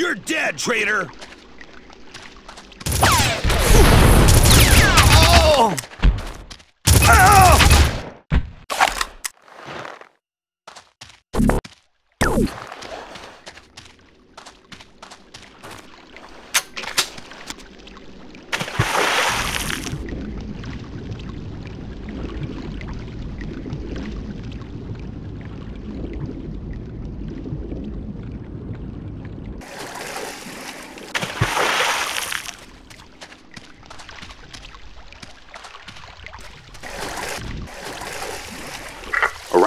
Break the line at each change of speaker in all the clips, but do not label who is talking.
You're dead, traitor!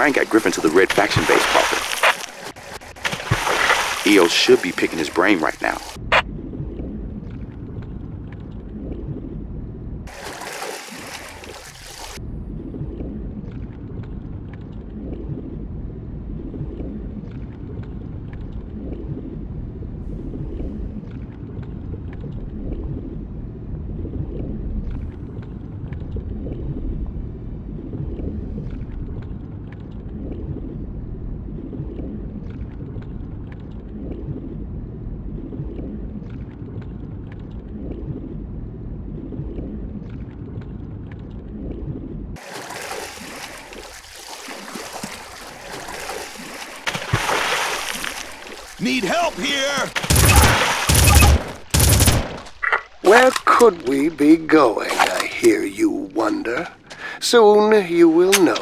Orion got Griffin to the Red Faction base, Parker. Eos should be picking his brain right now.
Need help here!
Where could we be going, I hear you wonder? Soon you will know,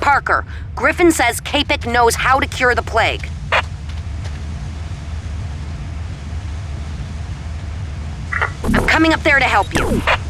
Parker,
Griffin says Capek knows how to cure the plague. I'm coming up there to help you.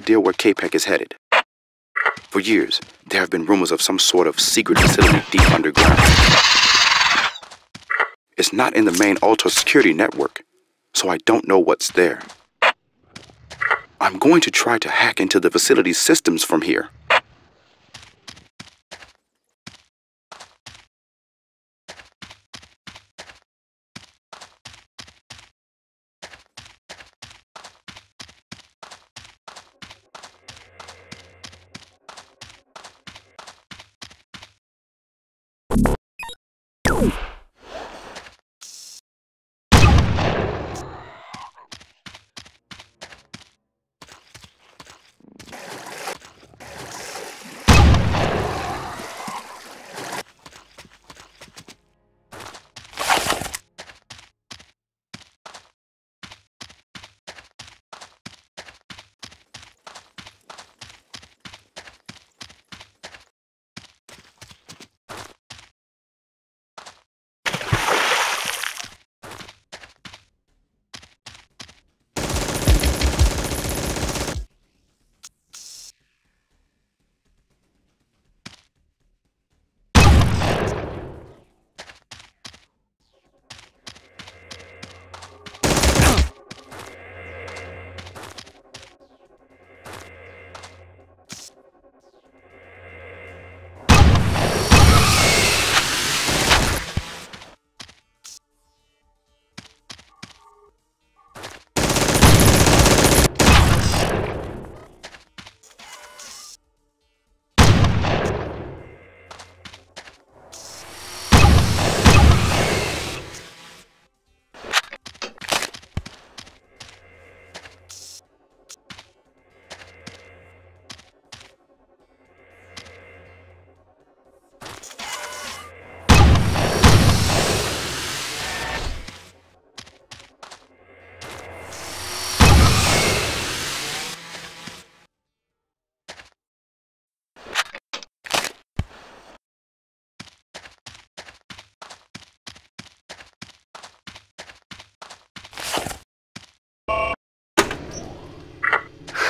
Idea where Capek is headed. For years, there have been rumors of some sort of secret facility deep underground. It's not in the main Ultor security network, so I don't know what's there. I'm going to try to hack into the facility's systems from here.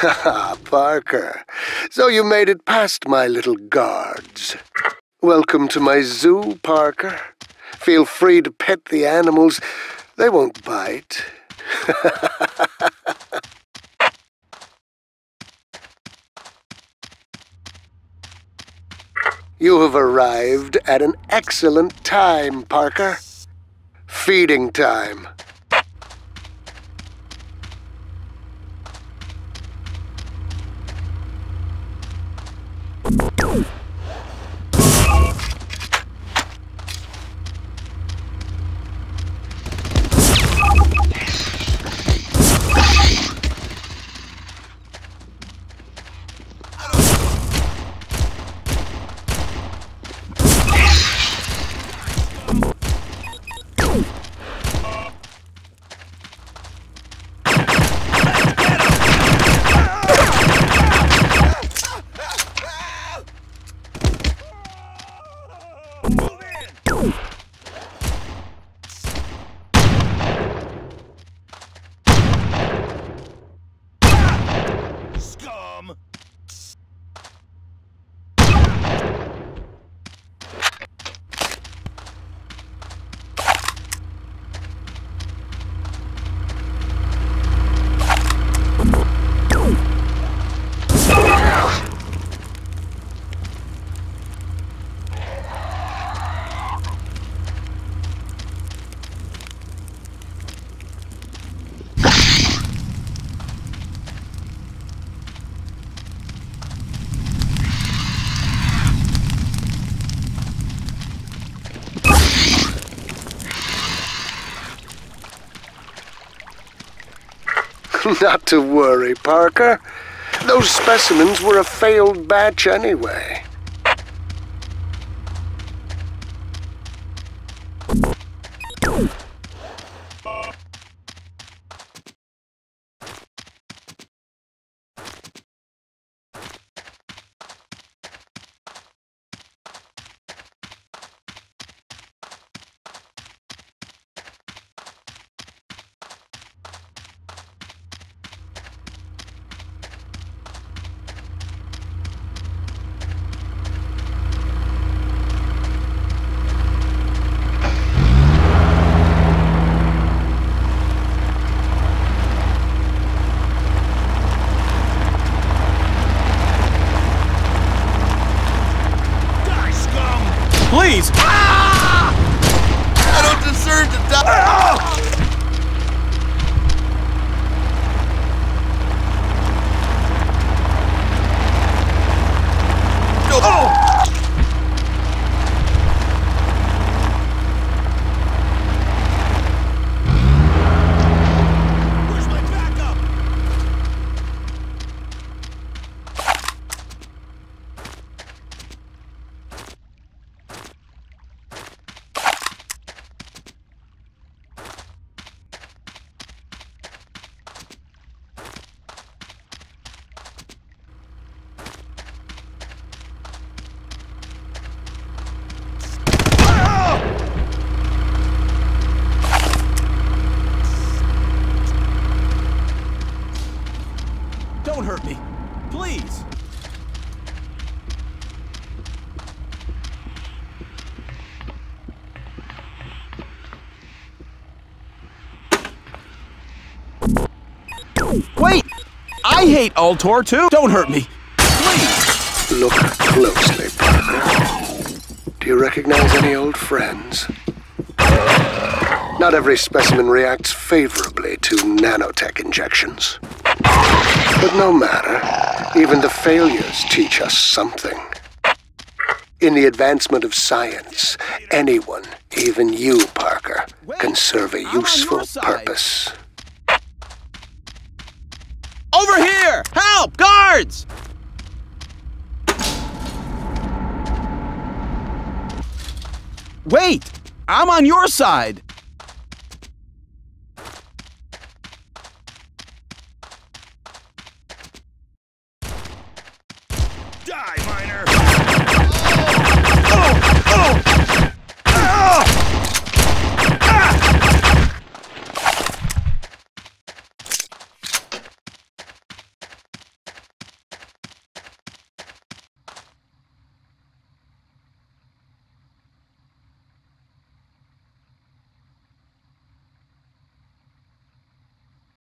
Parker. So you made it past my little guards. Welcome to my zoo, Parker. Feel free to pet the animals. They won't bite. you have arrived at an excellent time, Parker. Feeding time. Not to worry, Parker. Those specimens were a failed batch anyway.
Die, scum!
Please!
I don't deserve to die! Oh! Where's my backup?
Don't hurt me. Please! Wait! I hate Ultor too! Don't hurt me! Please!
Look closely, Parker. Do you recognize any old friends? Not every specimen reacts favorably to nanotech injections. But no matter, even the failures teach us something. In the advancement of science, anyone, even you, Parker, can serve a
I'm on your
useful purpose.
Over here! Help! Guards! Wait! I'm on your side!
Die,